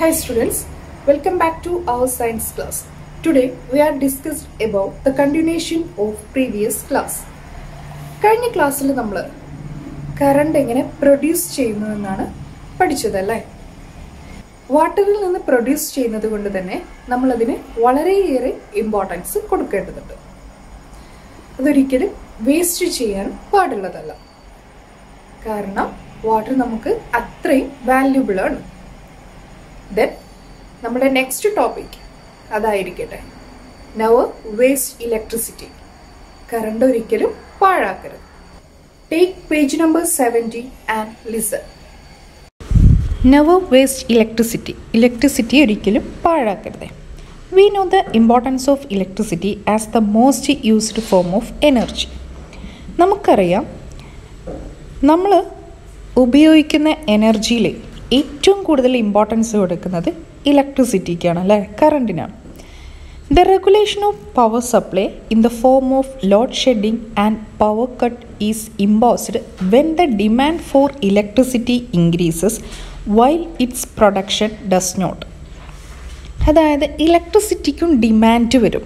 Hi students, welcome back to our science class. Today we are discussed about the continuation of previous class. കഴിഞ്ഞ ക്ലാസ്സിൽ നമ്മൾ current എങ്ങനെ produce ചെയ്യുന്നു എന്നാണ് പഠിച്ചതല്ലേ? വാട്ടറിൽ നിന്ന് പ്രൊഡ്യൂസ് ചെയ്യുന്നത് കൊണ്ട് തന്നെ നമ്മളതിന് വളരെയേറെ ഇമ്പോർട്ടൻസ് കൊടുക്കേണ്ടതുണ്ട്. അതൊരിക്കലും വേസ്റ്റ് ചെയ്യാൻ പാടുള്ളതല്ല. കാരണം വാട്ടർ നമുക്ക് അത്രയും വാല്യുബിൾ ആണ്. ദെൻ നമ്മുടെ നെക്സ്റ്റ് ടോപ്പിക് അതായിരിക്കട്ടെ. നവ് വേസ്റ്റ് ഇലക്ട്രിസിറ്റി കറണ്ട് ഒരിക്കലും പാഴാക്കരുത്. Take page number seventy and listen never waste electricity electricity ഒരിക്കലും പാഴാക്കരുത്. We know the importance of electricity as the most used form of energy നമുക്കറിയാം നമ്മൾ ഉപയോഗിക്കുന്ന എനർജിയിൽ ഏറ്റവും കൂടുതൽ ഇമ്പോർട്ടൻസ് കൊടുക്കുന്നത് ഇലക്ട്രിസിറ്റിക്കാണ് അല്ലേ? കറണ്ടിനാണ് the regulation of power supply in the form of load shedding and power cut is imposed when the demand for electricity increases while its production does not അതായത് ഇലക്ട്രിസിറ്റിക്കും ഡിമാൻഡ് വരും.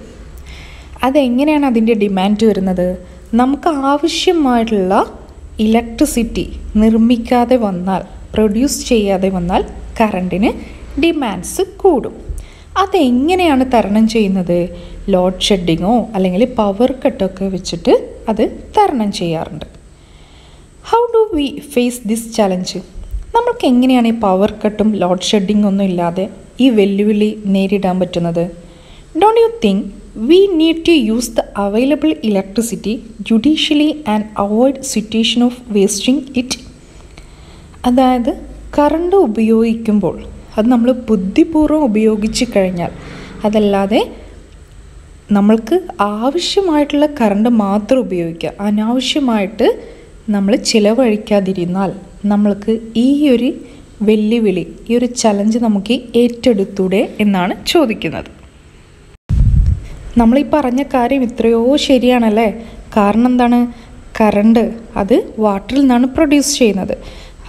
അതെങ്ങനെയാണ് അതിന്റെ ഡിമാൻഡ് വരുന്നത്? നമുക്ക് ആവശ്യമായിട്ടുള്ള ഇലക്ട്രിസിറ്റി നിർമ്മിക്കാതെ വന്നാൽ പ്രൊഡ്യൂസ് ചെയ്യാതെ വന്നാൽ കറണ്ടിന് ഡിമാൻഡ്സ് കൂടും. അതെങ്ങനെയാണ് തരണം ചെയ്യുന്നത്? ലോഡ് ഷെഡിങ്ങോ അല്ലെങ്കിൽ പവർ കട്ടൊക്കെ വെച്ചിട്ട് അത് തരണം ചെയ്യാറുണ്ട്. How do we face this challenge നമ്മൾക്ക് എങ്ങനെയാണ് ഈ പവർ കട്ടും ലോഡ് ഷെഡിങ് ഒന്നും ഇല്ലാതെ ഈ വെല്ലുവിളി നേരിടാൻ പറ്റുന്നത്? Don't you think we need to use the available electricity judicially and avoid situation of wasting it അതായത് കറണ്ട് ഉപയോഗിക്കുമ്പോൾ അത് നമ്മൾ ബുദ്ധിപൂർവം ഉപയോഗിച്ച് കഴിഞ്ഞാൽ അതല്ലാതെ നമ്മൾക്ക് ആവശ്യമായിട്ടുള്ള കറണ്ട് മാത്രം ഉപയോഗിക്കുക. അനാവശ്യമായിട്ട് നമ്മൾ ചിലവഴിക്കാതിരുന്നാൽ നമ്മൾക്ക് ഈ ഒരു വെല്ലുവിളി ഈ ഒരു ചലഞ്ച് നമുക്ക് ഏറ്റെടുത്തൂടെ എന്നാണ് ചോദിക്കുന്നത്. നമ്മൾ പറഞ്ഞ കാര്യം എത്രയോ ശരിയാണല്ലേ? കാരണം എന്താണ്? കറണ്ട് അത് വാട്ടറിൽ നിന്നാണ് പ്രൊഡ്യൂസ് ചെയ്യുന്നത്.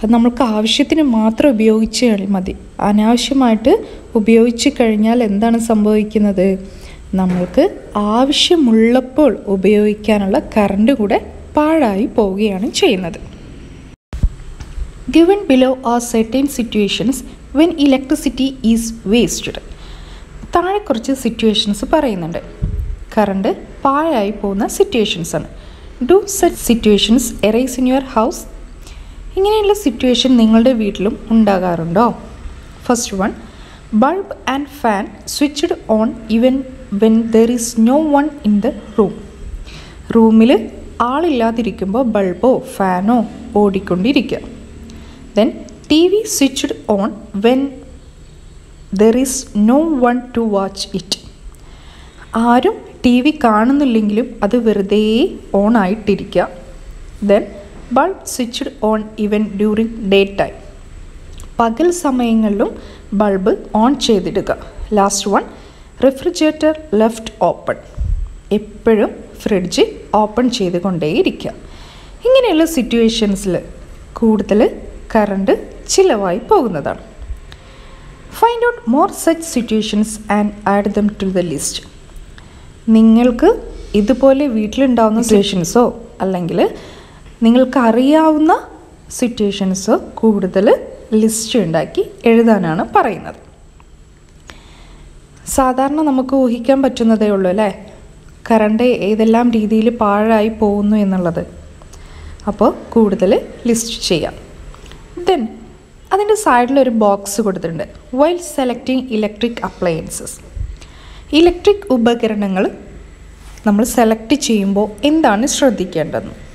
അത് നമ്മൾക്ക് ആവശ്യത്തിന് മാത്രം ഉപയോഗിച്ചാൽ മതി. അനാവശ്യമായിട്ട് ഉപയോഗിച്ച് കഴിഞ്ഞാൽ എന്താണ് സംഭവിക്കുന്നത്? നമ്മൾക്ക് ആവശ്യമുള്ളപ്പോൾ ഉപയോഗിക്കാനുള്ള കറണ്ട് കൂടെ പാഴായി പോവുകയാണ് ചെയ്യുന്നത്. Given below are certain situations when electricity is wasted താഴെ കുറച്ച് സിറ്റുവേഷൻസ് പറയുന്നുണ്ട്. കറണ്ട് പാഴായി പോകുന്ന സിറ്റുവേഷൻസ് ആണ്. Do such situations arise in your house ഇങ്ങനെയുള്ള സിറ്റുവേഷൻ നിങ്ങളുടെ വീട്ടിലും ഉണ്ടാകാറുണ്ടോ? First one bulb and fan switched on even when there is no one in the room റൂമിൽ ആളില്ലാതിരിക്കുമ്പോൾ ബൾബോ ഫാനോ ഓടിക്കൊണ്ടിരിക്കുക. Then T V switched on when there is no one to watch it ആരും T V കാണുന്നില്ലെങ്കിലും അത് വെറുതെ on ആയിട്ടിരിക്കുക. Then bulb switched on even during day time പകൽ സമയങ്ങളിലും bulb on ചെയ്തിടുക. Last one refrigerator left open എപ്പോഴും fridge open ചെയ്തുകൊണ്ടേയിരിക്കുക. ഇങ്ങനെയുള്ള സിറ്റുവേഷൻസിൽ കൂടുതൽ കറണ്ട് ചിലവായി പോകുന്നതാണ്. Find out more such situations and add them to the list നിങ്ങൾക്ക് ഇതുപോലെ വീട്ടിലുണ്ടാവുന്ന സിറ്റുവേഷൻസോ അല്ലെങ്കിൽ നിങ്ങൾക്ക് അറിയാവുന്ന സിറ്റുവേഷൻസ് കൂടുതൽ ലിസ്റ്റ് ഉണ്ടാക്കി എഴുതാനാണ് പറയുന്നത്. സാധാരണ നമുക്ക് ഊഹിക്കാൻ പറ്റുന്നതേ ഉള്ളൂ അല്ലേ? കറണ്ട് ഏതെല്ലാം രീതിയിൽ പാഴായി പോകുന്നു എന്നുള്ളത്. അപ്പോൾ കൂടുതൽ ലിസ്റ്റ് ചെയ്യാം. ദെൻ അതിന്റെ സൈഡിൽ ഒരു ബോക്സ് കൊടുത്തിട്ടുണ്ട്. While selecting electric appliances electric ഉപകരണങ്ങൾ നമ്മൾ സെലക്ട് ചെയ്യുമ്പോൾ എന്താണ് ശ്രദ്ധിക്കേണ്ടതെന്ന്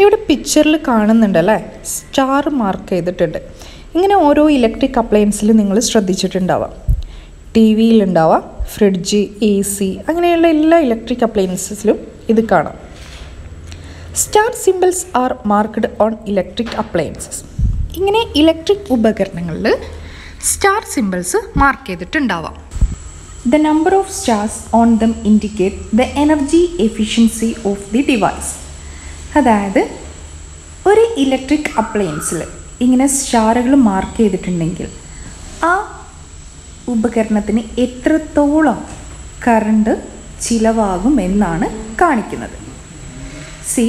ഇവിടെ പിക്ചറിൽ കാണുന്നുണ്ട് അല്ലേ? സ്റ്റാർ മാർക്ക് ചെയ്തിട്ടുണ്ട്. ഇങ്ങനെ ഓരോ ഇലക്ട്രിക് അപ്ലയൻസിൽ നിങ്ങൾ ശ്രദ്ധിച്ചിട്ടുണ്ടാവാം. ടി വിയിലുണ്ടാവാം ഫ്രിഡ്ജ് എ സി അങ്ങനെയുള്ള എല്ലാ ഇലക്ട്രിക് അപ്ലയൻസസിലും ഇത് കാണാം. Star symbols are marked on electric appliances ഇങ്ങനെ ഇലക്ട്രിക് ഉപകരണങ്ങളിൽ star symbols mark ചെയ്തിട്ടുണ്ടാവാം. The number of stars on them indicate the energy efficiency of the device അതായത് ഒരു ഇലക്ട്രിക് അപ്ലയൻസിൽ ഇങ്ങനെ സ്റ്റാറുകൾ മാർക്ക് ചെയ്തിട്ടുണ്ടെങ്കിൽ ആ ഉപകരണത്തിന് എത്രത്തോളം കറണ്ട് ചിലവാകും എന്നാണ് കാണിക്കുന്നത്. See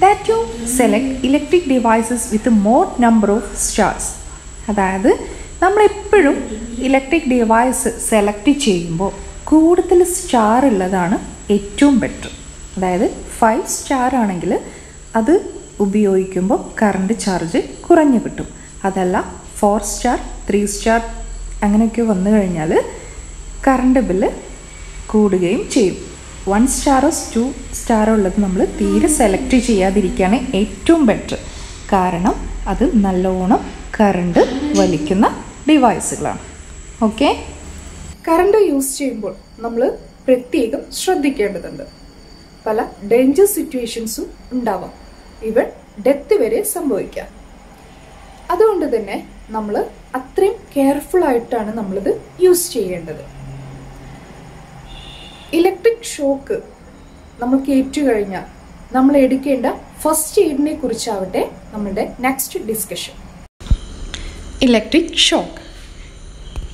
that you select electric devices with more number of stars അതായത് നമ്മളെപ്പോഴും ഇലക്ട്രിക് ഡിവൈസ് സെലക്ട് ചെയ്യുമ്പോൾ കൂടുതൽ സ്റ്റാർ ഉള്ളതാണ് ഏറ്റവും ബെറ്റർ അതായത് ഫൈവ് സ്റ്റാർ ആണെങ്കിൽ അത് ഉപയോഗിക്കുമ്പോൾ കറണ്ട് ചാർജ് കുറഞ്ഞു കിട്ടും. അതല്ല ഫോർ സ്റ്റാർ ത്രീ സ്റ്റാർ അങ്ങനെയൊക്കെ വന്നു കഴിഞ്ഞാൽ കറണ്ട് ബില്ല് കൂടുകയും ചെയ്യും. വൺ സ്റ്റാറോ ടു സ്റ്റാറോ ഉള്ളത് നമ്മൾ തീരെ സെലക്ട് ചെയ്യാതിരിക്കുകയാണ് ഏറ്റവും ബെറ്റർ കാരണം അത് നല്ലോണം കറണ്ട് വലിക്കുന്ന ഡിവൈസുകളാണ് ഓക്കെ കറണ്ട് യൂസ് ചെയ്യുമ്പോൾ നമ്മൾ പ്രത്യേകം ശ്രദ്ധിക്കേണ്ടതുണ്ട്. പല ഡേഞ്ചർ സിറ്റുവേഷൻസും ഉണ്ടാവാം. ഇവൻ ഡെത്ത് വരെ സംഭവിക്കാം. അതുകൊണ്ട് തന്നെ നമ്മൾ അത്രയും കെയർഫുൾ ആയിട്ടാണ് നമ്മളിത് യൂസ് ചെയ്യേണ്ടത്. ഇലക്ട്രിക് ഷോക്ക് നമ്മൾക്ക് ഏറ്റുകഴിഞ്ഞാൽ നമ്മൾ എടുക്കേണ്ട ഫസ്റ്റ് എയ്ഡിനെ കുറിച്ചാവട്ടെ നമ്മുടെ next discussion electric shock.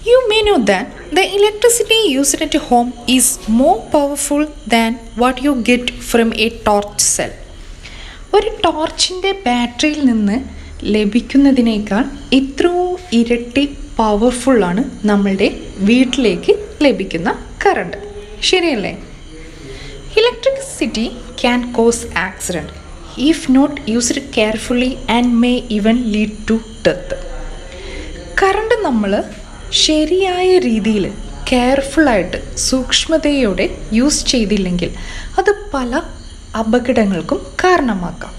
You may know the electricity used at home is more powerful than what you get from a torch cell. ഒരു ടോർച്ചിന്റെ ബാറ്ററിയിൽ നിന്ന് ലഭിക്കുന്നതിനേക്കാൾ എത്രയോ ഇരട്ടി പവർഫുള്ളാണ് നമ്മളുടെ വീട്ടിലേക്ക് ലഭിക്കുന്ന കറണ്ട് ശരിയല്ലേ? Electricity can cause accident if not used carefully and may even lead to death current നമ്മൾ ശരിയായ രീതിയിൽ കെയർഫുള്ളായിട്ട് സൂക്ഷ്മതയോടെ യൂസ് ചെയ്തില്ലെങ്കിൽ അത് പല അപകടങ്ങൾക്കും കാരണമാക്കാം.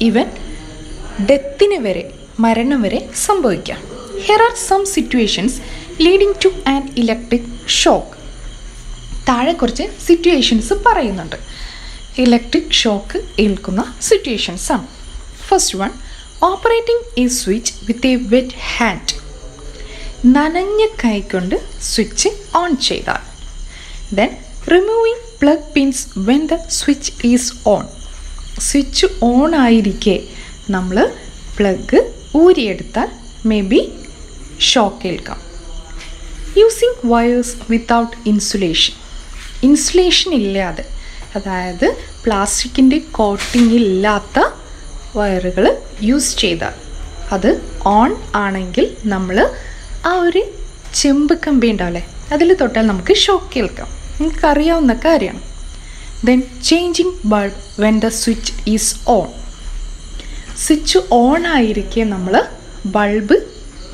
ഇവൻ ഡെത്തിന് വരെ മരണം വരെ സംഭവിക്കാം. Here are some situations leading to an electric shock താഴെ കുറച്ച് സിറ്റുവേഷൻസ് പറയുന്നുണ്ട്. ഇലക്ട്രിക് ഷോക്ക് ഏൽക്കുന്ന സിറ്റുവേഷൻസാണ് first one operating a switch with a wet hand നനഞ്ഞ കൈകൊണ്ട് സ്വിച്ച് ഓൺ ചെയ്താൽ. Then removing plug pins when the switch is on switch on ആയിരിക്കെ നമ്മൾ plug ഊരിയെടുത്താൽ may be shock ഏൽക്കാം. Using wires without insulation insulation ഇല്ലാതെ അതായത് പ്ലാസ്റ്റിക്കിന്റെ coating ഇല്ലാത്ത വയറുകൾ യൂസ് ചെയ്താൽ. അത് ഓൺ ആണെങ്കിൽ നമ്മൾ ആ ഒരു ചെമ്പ് കമ്പി ഉണ്ടാവില്ലേ? അതിൽ തൊട്ടാൽ നമുക്ക് ഷോക്ക് കേൾക്കാം. നിങ്ങൾക്ക് അറിയാവുന്ന കാര്യമാണ്. Then changing bulb when the switch is on switch on ആയിരിക്കെ നമ്മൾ ബൾബ്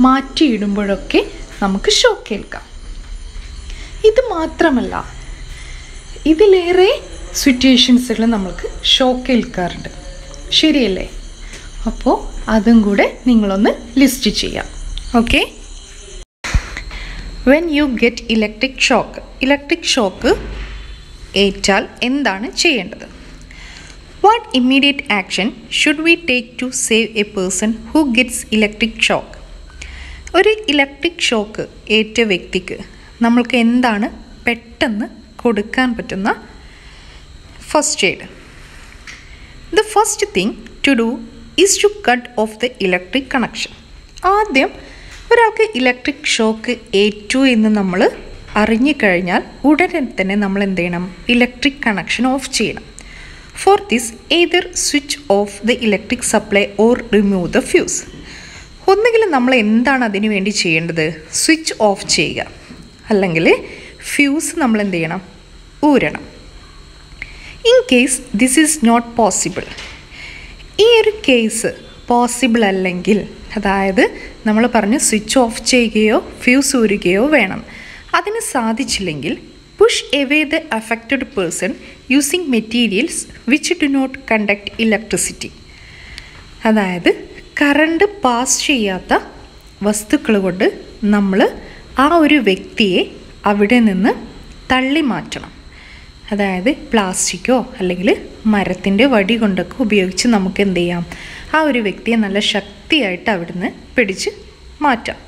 മാറ്റിയിടുമ്പോഴൊക്കെ നമുക്ക് ഷോക്ക് കേൾക്കാം. ഇത് മാത്രമല്ല ഇതിലേറെ സിറ്റുവേഷൻസുകൾ നമുക്ക് ഷോക്ക് ഏൽക്കാറുണ്ട് ശരിയല്ലേ? അപ്പോൾ അതും കൂടെ നിങ്ങളൊന്ന് ലിസ്റ്റ് ചെയ്യാം. Okay when you get electric shock electric shock ഏറ്റാൽ എന്താണ് ചെയ്യേണ്ടത്? What immediate action should we take to save a person who gets electric shock ഒരു ഇലക്ട്രിക് ഷോക്ക് ഏറ്റ വ്യക്തിക്ക് നമ്മൾക്ക് എന്താണ് പെട്ടെന്ന് കൊടുക്കാൻ പറ്റുന്ന first aid the first thing to do is to cut off the electric connection ആദ്യം ഒരാൾക്ക് ഇലക്ട്രിക് ഷോക്ക് ഏറ്റു എന്ന് നമ്മൾ അറിഞ്ഞു കഴിഞ്ഞാൽ ഉടനെ തന്നെ നമ്മൾ എന്ത് ചെയ്യണം? ഇലക്ട്രിക് കണക്ഷൻ ഓഫ് ചെയ്യണം. For this either switch off the electric supply or remove the fuse ഒന്നുകിൽ നമ്മൾ എന്താണ് അതിനു വേണ്ടി ചെയ്യേണ്ടത്? സ്വിച്ച് ഓഫ് ചെയ്യുക. അല്ലെങ്കിൽ ഫ്യൂസ് നമ്മൾ എന്ത് ചെയ്യണം? ഊരണം. In case this is not possible ഈ ഒരു കേസ് പോസിബിൾ അല്ലെങ്കിൽ അതായത് നമ്മൾ പറഞ്ഞ് സ്വിച്ച് ഓഫ് ചെയ്യുകയോ ഫ്യൂസ് ഊരുകയോ വേണം. അതിന് സാധിച്ചില്ലെങ്കിൽ push away the affected person using materials which do not conduct electricity. അതായത് കറണ്ട് പാസ് ചെയ്യാത്ത വസ്തുക്കൾ കൊണ്ട് നമ്മൾ ആ ഒരു വ്യക്തിയെ അവിടെ നിന്ന് തള്ളി മാറ്റണം. അതായത് പ്ലാസ്റ്റിക്കോ അല്ലെങ്കിൽ മരത്തിന്റെ വടി കൊണ്ടൊക്കെ ഉപയോഗിച്ച് നമുക്ക് എന്ത് ചെയ്യാം? ആ ഒരു വ്യക്തിയെ നല്ല ശക്തിയായിട്ട് അവിടുന്ന് പിടിച്ച് മാറ്റാം.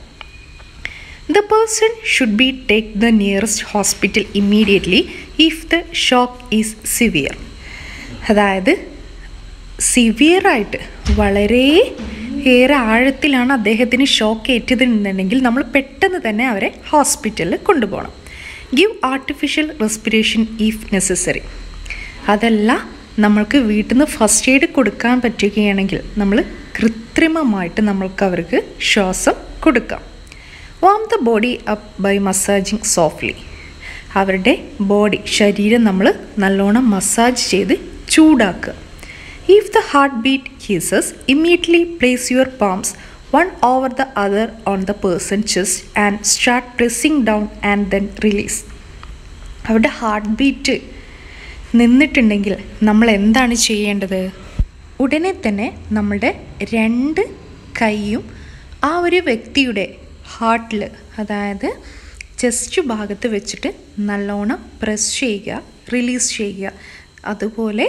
The person should be take the nearest hospital immediately if the shock is severe അതായത് സിവിയറായിട്ട് വളരെ ഏറെ ആഴത്തിലാണ് അദ്ദേഹത്തിന് ഷോക്ക് ഏറ്റതെന്നുണ്ടെങ്കിൽ നമ്മൾ പെട്ടെന്ന് തന്നെ അവരെ ഹോസ്പിറ്റലിൽ കൊണ്ടുപോകണം. Give artificial respiration if necessary അതല്ല നമ്മൾക്ക് വീട്ടിൽ നിന്ന് ഫസ്റ്റ് എയ്ഡ് കൊടുക്കാൻ പറ്റുകയാണെങ്കിൽ നമ്മൾ കൃത്രിമമായിട്ട് നമ്മൾക്ക് അവർക്ക് ശ്വാസം കൊടുക്കാം. Warm the body up by massaging softly അവരുടെ ബോഡി ശരീരം നമ്മൾ നല്ലോണം മസാജ് ചെയ്ത് ചൂടാക്കുക. If the heart beat ceases immediately place your palms one over the other on the person chest and start pressing down and then release അവരുടെ heart beat നിന്നിട്ടുണ്ടെങ്കിൽ നമ്മൾ എന്താണ് ചെയ്യേണ്ടത്? ഉടനെ തന്നെ നമ്മളുടെ രണ്ട് കൈയും ആ ഒരു വ്യക്തിയുടെ ഹാർട്ടിൽ അതായത് ചെസ്റ്റ് ഭാഗത്ത് വെച്ചിട്ട് നല്ലോണം പ്രസ് ചെയ്യുക റിലീസ് ചെയ്യുക. അതുപോലെ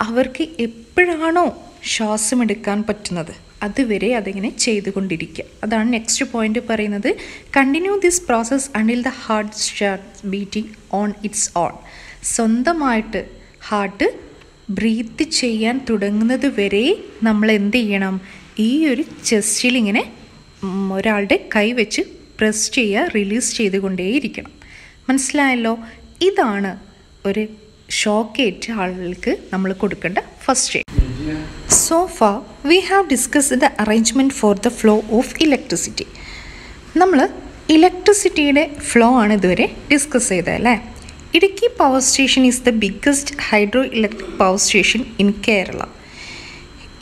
അവർക്ക് എപ്പോഴാണോ ശ്വാസം എടുക്കാൻ പറ്റുന്നത് അതുവരെ അതിങ്ങനെ ചെയ്തുകൊണ്ടിരിക്കുക. അതാണ് നെക്സ്റ്റ് പോയിന്റ് പറയുന്നത്. Continue this process until the heart start beating on its own സ്വന്തമായിട്ട് ഹാർട്ട് ബ്രീത്ത് ചെയ്യാൻ തുടങ്ങുന്നത് വരെ നമ്മൾ എന്ത് ചെയ്യണം? ഈ ഒരു ചെസ്റ്റിൽ ഇങ്ങനെ ഒരാളുടെ കൈ വെച്ച് പ്രസ് ചെയ്യുക റിലീസ് ചെയ്തുകൊണ്ടേയിരിക്കണം. മനസ്സിലായല്ലോ? ഇതാണ് ഒരു ഷോക്കേറ്റ് ആളുകൾക്ക് നമ്മൾ കൊടുക്കേണ്ട first aid so far we have discuss the arrangement for the flow of electricity. നമ്മൾ ഇലക്ട്രിസിറ്റിയുടെ ഫ്ലോ ആണ് ഇതുവരെ ഡിസ്കസ് ചെയ്തത് അല്ലേ? Idukki power station is the biggest hydro electric power station in Kerala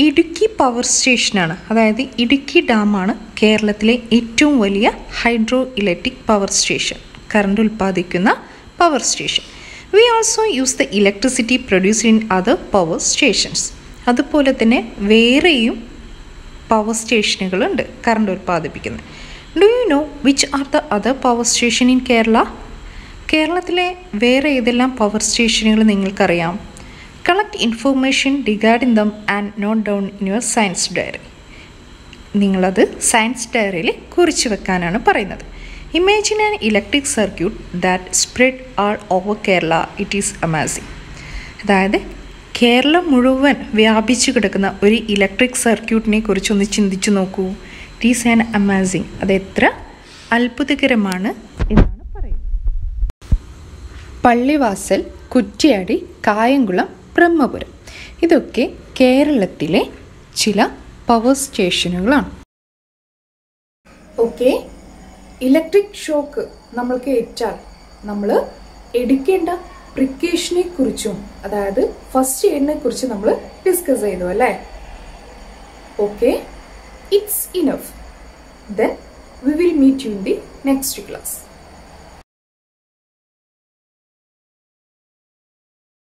Idukki power സ്റ്റേഷനാണ് അതായത് ഇടുക്കി ഡാമാണ് കേരളത്തിലെ ഏറ്റവും വലിയ hydro electric power station current ഉൽപ്പാദിക്കുന്ന power station we also use the electricity produced in other power stations അതുപോലെ തന്നെ വേറെയും power സ്റ്റേഷനുകളുണ്ട് കറണ്ട് ഉൽപ്പാദിപ്പിക്കുന്നത്. Do you know which are the other power station in Kerala കേരളത്തിലെ വേറെ ഏതെല്ലാം പവർ സ്റ്റേഷനുകൾ നിങ്ങൾക്കറിയാം? Collect information regarding them and note down in your science diary നിങ്ങളത് സയൻസ് ഡയറിയിൽ കുറിച്ചു വെക്കാനാണ് പറയുന്നത്. Imagine an electric circuit that spread all over Kerala it is amazing അതായത് കേരളം മുഴുവൻ വ്യാപിച്ചു കിടക്കുന്ന ഒരു ഇലക്ട്രിക് സർക്യൂട്ടിനെ കുറിച്ചൊന്ന് ചിന്തിച്ചു നോക്കൂ. ഇറ്റ് ഈസ് ആൻ അമാസിങ് അത് എത്ര അത്ഭുതകരമാണ് പറയുന്നത് പള്ളിവാസൽ കുറ്റ്യാടി കായംകുളം ബ്രഹ്മപുരം. ഇതൊക്കെ കേരളത്തിലെ ചില പവർ സ്റ്റേഷനുകളാണ് ഓക്കെ. ഇലക്ട്രിക് ഷോക്ക് നമ്മൾക്ക് ഏറ്റാൽ നമ്മൾ എടുക്കേണ്ട പ്രിക്കേഷനെ കുറിച്ചും അതായത് ഫസ്റ്റ് എയ്ഡിനെ കുറിച്ച് നമ്മൾ ഡിസ്കസ് ചെയ്തു അല്ലേ? Okay. It's enough then we will meet you in the next class